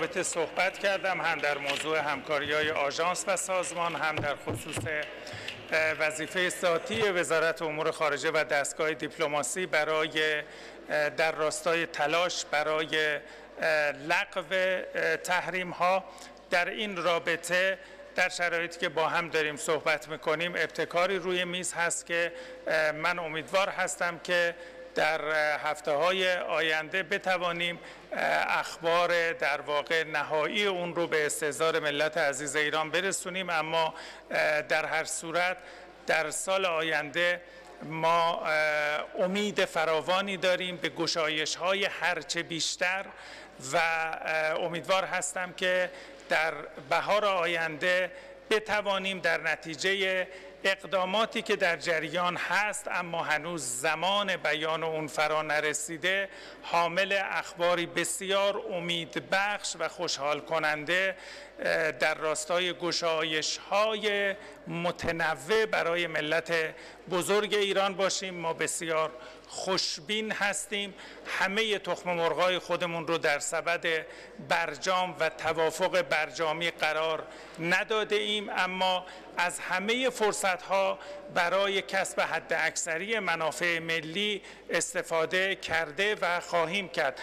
رابطه صحبت کردم هم در موضوع همکاری های آژانس و سازمان هم در خصوص وظیفه ذاتی وزارت امور خارجه و دستگاه دیپلماسی برای در راستای تلاش برای لغو تحریم ها در این رابطه در شرایطی که با هم داریم صحبت می‌کنیم ابتکاری روی میز هست که من امیدوار هستم که در هفته های آینده بتوانیم اخبار در واقع نهایی اون رو به استهزار ملت عزیز ایران برسونیم. اما در هر صورت در سال آینده ما امید فراوانی داریم به گشایش های هرچه بیشتر و امیدوار هستم که در بهار آینده بتوانیم در نتیجه اقداماتی که در جریان هست اما هنوز زمان بیان اون فرا نرسیده. حامل اخباری بسیار امید بخش و خوشحال کننده در راستای گشایش های متنوع برای ملت بزرگ ایران باشیم. ما بسیار خوشبین هستیم. همه تخم مرغای خودمون رو در سبد برجام و توافق برجامی قرار نداده ایم. اما از همه فرصت ها برای کسب حد اکثری منافع ملی استفاده کرده و خواهیم کرد.